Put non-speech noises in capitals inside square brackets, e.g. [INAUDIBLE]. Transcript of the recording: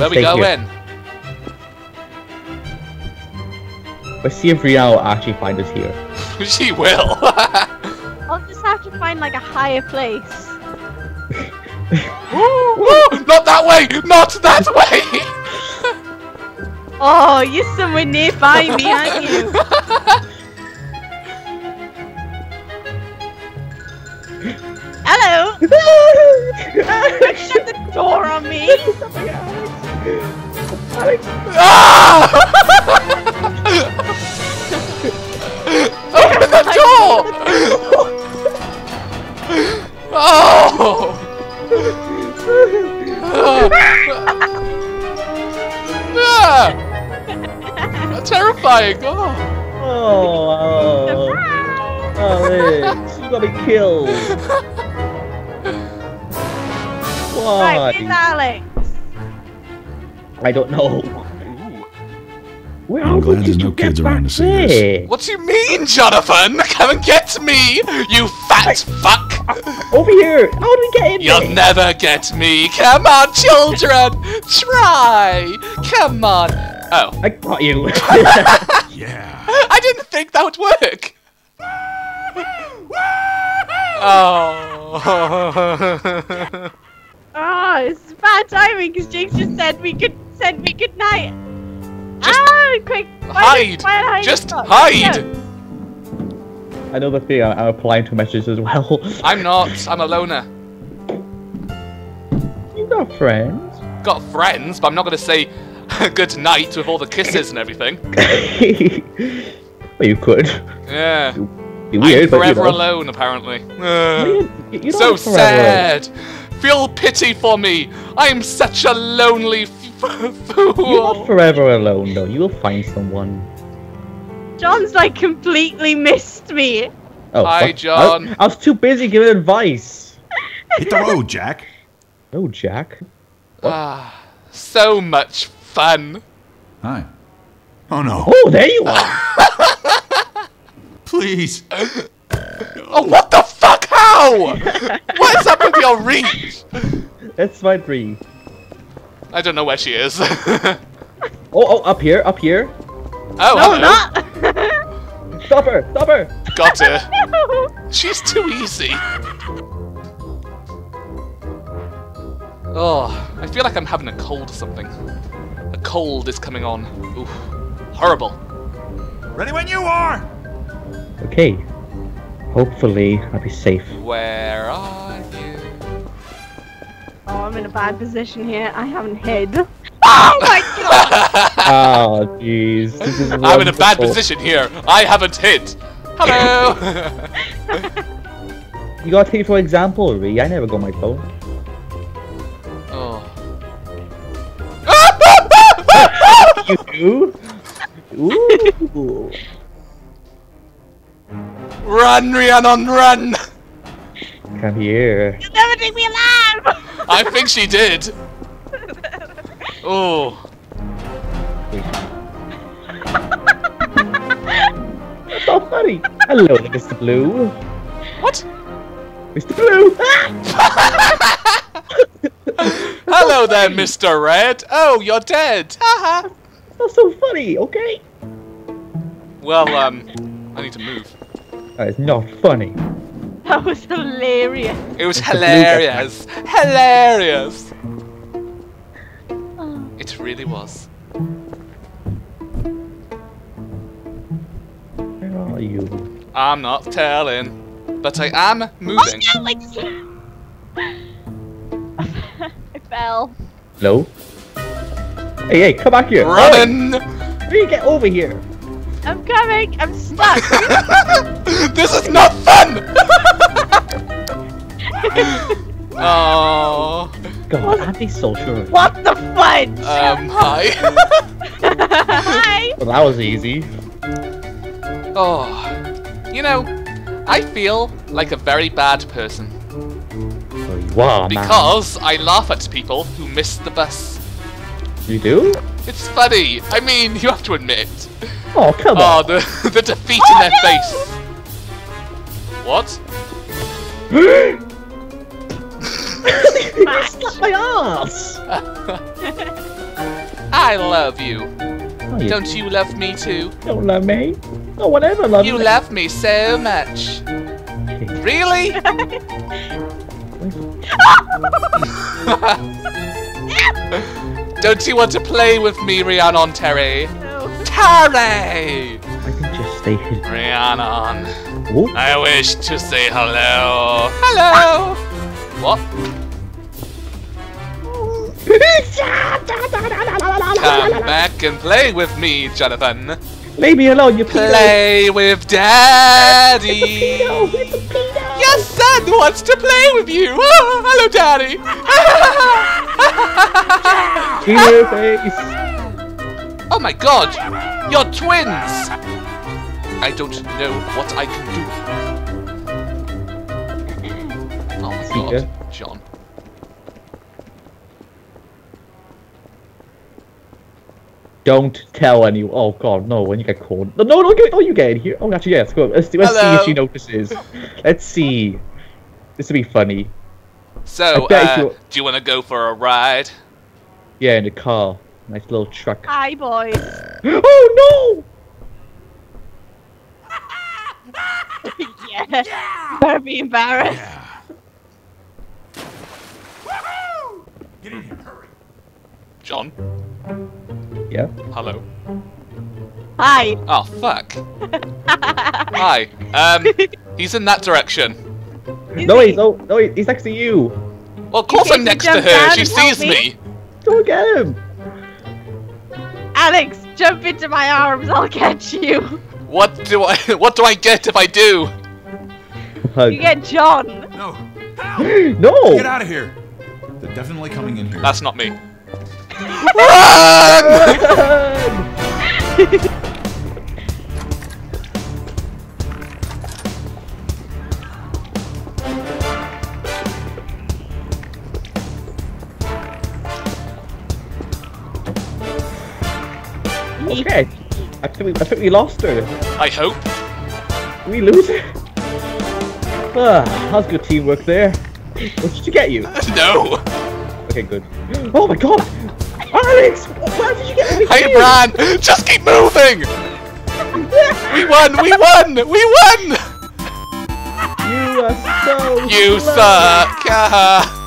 Where we Stay here. going? Let's see if Rhiannon will actually find us here. [LAUGHS] she will. [LAUGHS] I'll just have to find like a higher place. [LAUGHS] Not that way! Not that way! Oh, you're somewhere nearby me, aren't you? Hello! Shut the door on me! Ah! [LAUGHS] Open the door! oh! [LAUGHS] ah! Terrifying! Oh. Oh, oh, Alex, you got me killed. [LAUGHS] Right. Alex? I don't know. Where I'm are glad we? there's Did no kids around to see this. What do you mean, Jonathan? [LAUGHS] Come and get me, you fat fuck! Over here! How do we get in You'll there? never get me. Come on, children, try. Come on. Oh, I got you. [LAUGHS] Yeah. I didn't think that would work. Oh. Oh, [LAUGHS] it's bad timing because Jake just said we could said me good night. ah, quick! find hide. a- find a Just spot. hide. Go. I know the thing. I'm, I'm applying to messages as well. I'm not. I'm a loner. you got friends. Got friends, but I'm not gonna say [LAUGHS] good night with all the kisses and everything. [LAUGHS] well, you could. Yeah. Be I'm weird, but you forever know. alone, apparently. You, Uh, you, you so don't sad. Feel pity for me. I'm such a lonely f- You're not forever alone, though. You will find someone. John's like completely missed me. Oh, Hi, what? John. I, I was too busy giving advice. Hit the road, Jack. Oh, Jack. Ah, so much fun. Hi. Oh no. Oh, there you are. [LAUGHS] Please. Oh, what the fuck? How? What's up with your reach? That's my dream. I don't know where she is. [LAUGHS] oh, Oh, up here, up here. Oh, no, hello. not. Stop her, stop her. Got her. [LAUGHS] no. She's too easy. Oh, I feel like I'm having a cold or something. A cold is coming on. Oof. Horrible. Ready when you are. Okay. Hopefully, I'll be safe. Where are you? I'm in a bad position here. I haven't hid. [LAUGHS] Oh my god! [LAUGHS] oh, jeez. I'm in a bad position here. I haven't hit. Hello. [LAUGHS] You gotta take for example, Ree. I never got my phone. oh. You do? Ooh. Run, Rhiannon, run! Come here. You'll never take me alive! I think she did. Oh. That's so funny. Hello, there, Mr. Blue. What? Mr. Blue! [LAUGHS] Hello there, Mr. Red. Oh, you're dead. Haha. That's so funny, okay? well, um, I need to move. That is not funny. That was hilarious. It was hilarious. Hilarious. Oh. It really was. Where are you? I'm not telling, but I am Oh moving. no, like. [LAUGHS] I fell. No. Hey, hey, come back here. Running. Hey, Ree, get over here. I'm coming. I'm stuck. [LAUGHS] this is not fun. Oh. God, antisocial. what the fudge? Um. Hi. Hi. Well, that was easy. Oh. You know, I feel like a very bad person Oh, you are, man. because I laugh at people who miss the bus. You do? It's funny. I mean, you have to admit. Oh, come Oh, on. the [LAUGHS] the defeat Oh, in their no! face. What? [GASPS] [LAUGHS] you slapped my ass. [LAUGHS] I love you. Oh, you Don't you love me too? don't love me. Oh, no one ever loves You me. love me so much. [LAUGHS] Really? [LAUGHS] Don't you want to play with me, Rhiannon Terry? No. Terry! I can just stay hidden. Rhiannon, Oh, I wish to say hello. Hello! What? Come back and play with me, Jonathan. leave me alone, you pedo. Play with Daddy. Pedo, pedo. Your son wants to play with you. Oh, hello, Daddy. Face. oh my God, you're twins. I don't know what I can do. My Peter. God, John. Don't tell anyone. Oh god, no! When you get caught, no, no, no, get, oh, you get in here. Oh, actually, yes. Go. Let's, let's see if she notices. Let's see. This will be funny. So, I bet if uh, do you want to go for a ride? Yeah, in the car. Nice little truck. Hi, boys. [GASPS] oh no! [LAUGHS] yeah. Better be embarrassed. Yeah. John! Yeah. hello. Hi. Oh fuck. Hi. Um, [LAUGHS] he's in that direction. Is No, he? he's oh no, he's next to you. Well, of course I'm next to jump her. down She sees me. me. Don't get him. Alex, jump into my arms. I'll catch you. What do I? [LAUGHS] What do I get if I do? Hug. You get John. No. Help! [GASPS] no. Get out of here. They're definitely coming in here. That's not me. Run! [LAUGHS] okay. I think we, I think we lost her. I hope. Did we lose her? Ah, that was good teamwork there. What did you get you? [LAUGHS] No. Okay, good. [GASPS] Oh my god! Alex! Where did you get over Hey? Bran! Just keep moving! [LAUGHS] We won! We won! We won! You are so You slow. suck! [LAUGHS]